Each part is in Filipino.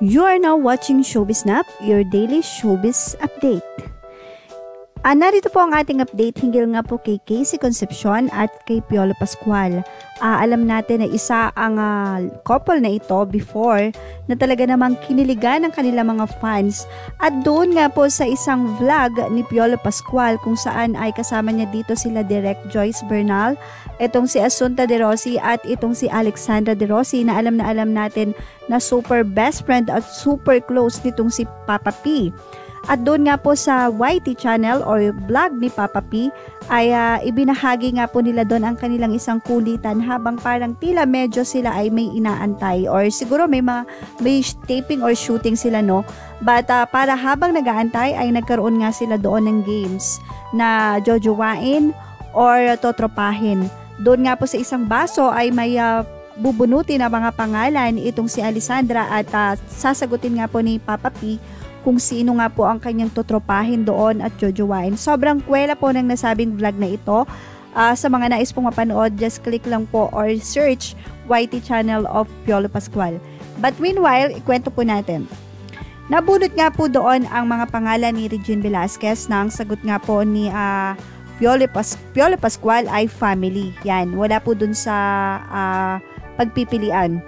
You are now watching Showbiz Snap, your daily showbiz update. Ah, narito po ang ating update hinggil nga po kay Casey Concepcion at kay Piolo Pascual. Ah, alam natin na isa ang uh, couple na ito before na talaga namang kiniligan ng kanilang mga fans. At doon nga po sa isang vlog ni Piolo Pascual kung saan ay kasama niya dito sila Direct Joyce Bernal, itong si Asunta De Rossi at itong si Alexandra De Rossi na alam na alam natin na super best friend at super close nitong si Papa P. At doon nga po sa YT channel or vlog ni Papa P ay uh, ibinahagi nga po nila doon ang kanilang isang kulitan habang parang tila medyo sila ay may inaantay or siguro may mga may taping or shooting sila no. But uh, para habang nagaantay ay nagkaroon nga sila doon ng games na jojowain or totropahin. Doon nga po sa isang baso ay may uh, bubunutin ang mga pangalan itong si Alessandra at uh, sasagutin nga po ni Papa P kung sino nga po ang kanyang tutropahin doon at jojowain. Sobrang kwela po ng nasabing vlog na ito. Uh, sa mga nais pong mapanood, just click lang po or search YT channel of Piolo Pascual. But meanwhile, ikwento po natin. Nabunot nga po doon ang mga pangalan ni Regine Velasquez na ang sagot nga po ni uh, Piolo, Pas Piolo Pascual ay family. Yan, wala po dun sa uh, pagpipilian.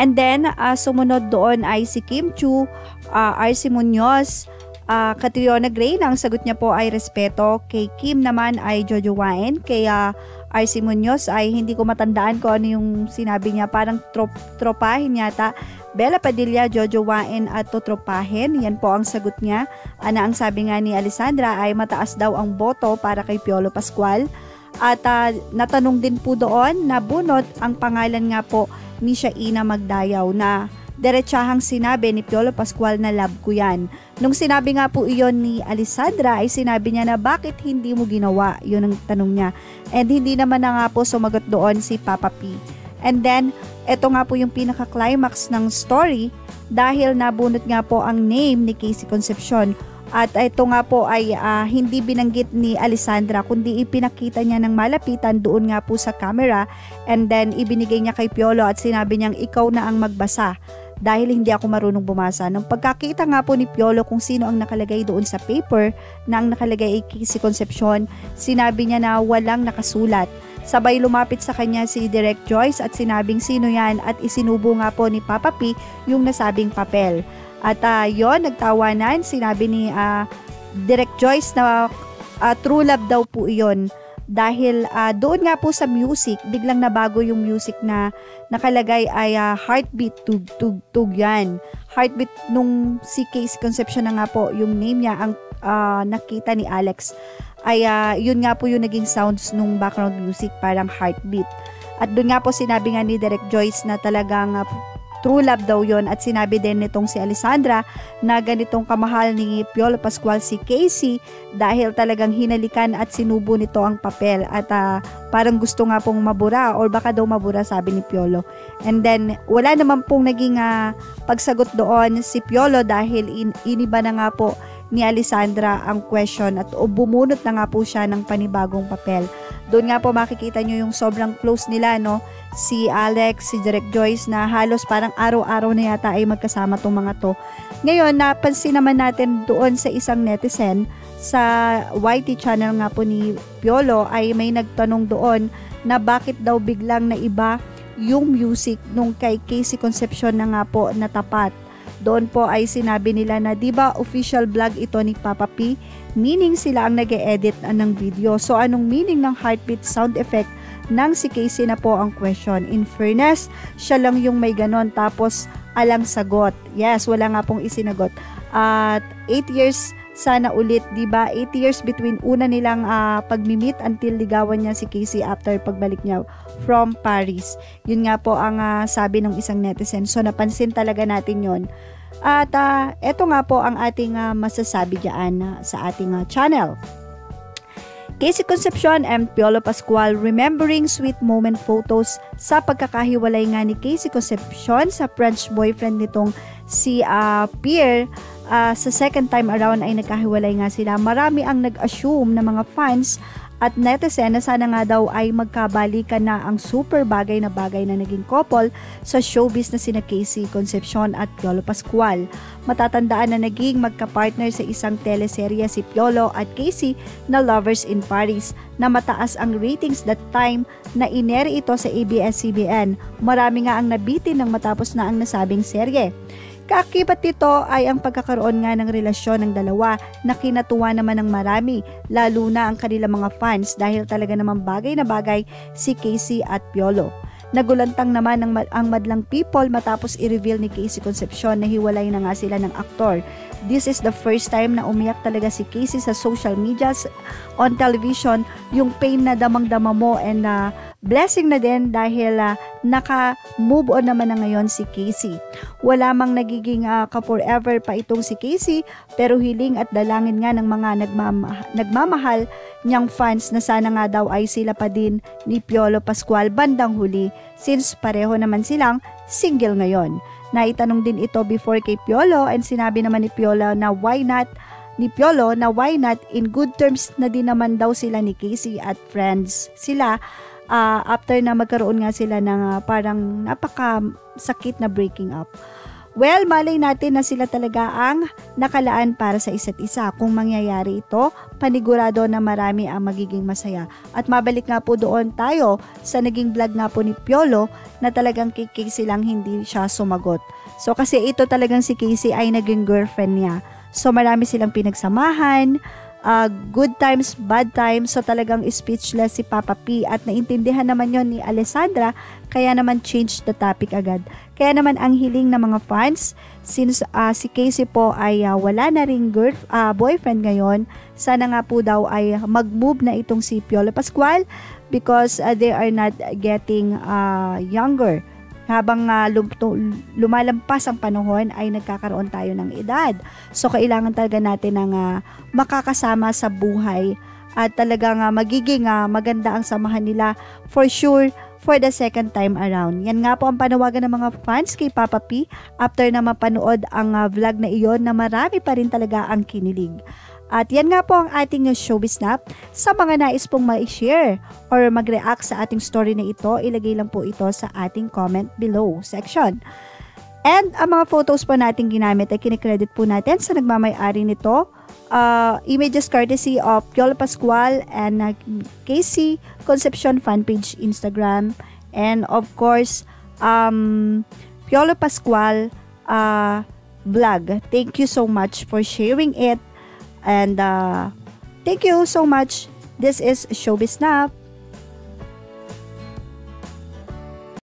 And then, uh, sumunod doon ay si Kim Chu, uh, RC Munoz, uh, Catriona Gray ang sagot niya po ay respeto. Kay Kim naman ay Jojo Wain. Kay uh, RC Munoz ay hindi ko matandaan ko ano yung sinabi niya. Parang trop tropahin yata. Bella Padilla, Jojo Wain at Totropahin. Yan po ang sagot niya. Ana ang sabi nga ni Alessandra ay mataas daw ang boto para kay Piolo Pascual. At uh, natanong din po doon na bunot ang pangalan nga po ni Shaina Magdayaw na diretsahang sinabi ni Piolo Pascual na love ko yan. Nung sinabi nga po iyon ni Alessandra ay sinabi niya na bakit hindi mo ginawa? Yun ang tanong niya. And hindi naman na nga po sumagot doon si Papa P. And then, ito nga po yung pinaka-climax ng story dahil nabunot nga po ang name ni Casey Concepcion at ito nga po ay uh, hindi binanggit ni Alessandra kundi ipinakita niya ng malapitan doon nga po sa camera and then ibinigay niya kay Piolo at sinabi niyang ikaw na ang magbasa dahil hindi ako marunong bumasa. Nung pagkakita nga po ni Piolo kung sino ang nakalagay doon sa paper na ang nakalagay ay si Concepcion, sinabi niya na walang nakasulat. Sabay lumapit sa kanya si Direct Joyce at sinabing sino yan at isinubo nga po ni Papa P yung nasabing papel. At uh, yon nagtawanan, sinabi ni uh, Direct Joyce na uh, true love daw po iyon. Dahil uh, doon nga po sa music, biglang nabago yung music na nakalagay ay uh, heartbeat, tug, tug, tug yan. Heartbeat nung si Case Conception na nga po, yung name niya, ang uh, nakita ni Alex, ay uh, yun nga po yung naging sounds nung background music, parang heartbeat. At doon nga po sinabi nga ni Direct Joyce na talagang uh, True love daw yon at sinabi din nitong si Alessandra na ganitong kamahal ni Piolo Pascual si Casey dahil talagang hinalikan at sinubo nito ang papel at uh, parang gusto nga pong mabura or baka daw mabura sabi ni Piolo. And then wala naman pong naging uh, pagsagot doon si Piolo dahil in, iniba na nga po ni Alessandra ang question at bumunot na nga po siya ng panibagong papel. Doon nga po makikita nyo yung sobrang close nila, no? Si Alex, si Direct Joyce na halos parang araw-araw na yata ay magkasama tong mga to. Ngayon, napansin naman natin doon sa isang netizen sa YT channel nga po ni Piolo ay may nagtanong doon na bakit daw biglang na iba yung music nung kay Casey Concepcion na nga po na tapat doon po ay sinabi nila na 'di ba official vlog ito ni Papa P, meaning sila ang nag-edit ng video. So anong meaning ng heartbeat sound effect nang si Casey na po ang question. In fairness, siya lang yung may ganon tapos alang sagot. Yes, wala nga pong isinagot. At 8 years sana ulit, 'di ba? 8 years between una nilang uh, pagmi-meet until ligawan niya si Casey after pagbalik niya from Paris. Yun nga po ang uh, sabi ng isang netizen. So napansin talaga natin 'yon. At uh, eto nga po ang ating uh, masasabi diyan uh, sa ating uh, channel. Casey Concepcion and Piolo Pascual remembering sweet moment photos sa pagkakahiwalay nga ni Casey Concepcion sa French boyfriend nitong si uh, Pierre uh, sa second time around ay nagkahiwalay nga sila. Marami ang nag-assume na mga fans at netizen na sana nga daw ay magkabalikan na ang super bagay na bagay na naging couple sa showbiz na sina Casey Concepcion at Piolo Pascual. Matatandaan na naging magka-partner sa isang teleserye si Piolo at Casey na Lovers in Paris na mataas ang ratings that time na ineri ito sa ABS-CBN. Marami nga ang nabitin nang matapos na ang nasabing serye. Kaakibat nito ay ang pagkakaroon nga ng relasyon ng dalawa na kinatuwa naman ng marami, lalo na ang kanilang mga fans dahil talaga namang bagay na bagay si Casey at Piolo. Nagulantang naman ang, ang madlang people matapos i-reveal ni Casey Concepcion na hiwalay na nga sila ng aktor. This is the first time na umiyak talaga si Casey sa social media on television, yung pain na damang-dama mo and uh, Blessing na din dahil uh, naka-move on naman na ngayon si Casey. Wala mang nagiging uh, ka-forever pa itong si Casey pero hiling at dalangin nga ng mga nagmama- nagmamahal niyang fans na sana nga daw ay sila pa din ni Piolo Pascual bandang huli since pareho naman silang single ngayon. Naitanong din ito before kay Piolo and sinabi naman ni Piolo na why not ni Piolo na why not in good terms na din naman daw sila ni Casey at friends sila uh, after na magkaroon nga sila ng uh, parang napaka sakit na breaking up. Well, malay natin na sila talaga ang nakalaan para sa isa't isa. Kung mangyayari ito, panigurado na marami ang magiging masaya. At mabalik nga po doon tayo sa naging vlog nga po ni Piolo na talagang kay Casey lang hindi siya sumagot. So kasi ito talagang si Casey ay naging girlfriend niya. So marami silang pinagsamahan, uh, good times, bad times. So talagang speechless si Papa P at naintindihan naman yon ni Alessandra kaya naman change the topic agad. Kaya naman ang hiling ng mga fans since uh, si Casey po ay uh, wala na ring girl, uh, boyfriend ngayon, sana nga po daw ay mag-move na itong si Piolo Pascual because uh, they are not getting uh, younger habang uh, lumalampas ang panahon ay nagkakaroon tayo ng edad. So kailangan talaga natin ng uh, makakasama sa buhay at talagang uh, magiging uh, maganda ang samahan nila for sure for the second time around. Yan nga po ang panawagan ng mga fans kay Papa P after na mapanood ang uh, vlog na iyon na marami pa rin talaga ang kinilig. At yan nga po ang ating showbiz snap. Sa mga nais pong ma-share or mag-react sa ating story na ito, ilagay lang po ito sa ating comment below section. And ang mga photos po natin ginamit ay kinikredit po natin sa nagmamay-ari nito. Uh, images courtesy of Piolo Pascual and uh, Casey Concepcion fanpage Instagram. And of course, um, Piolo Pascual uh, vlog. Thank you so much for sharing it And uh, thank you so much. This is Showbiz Snap.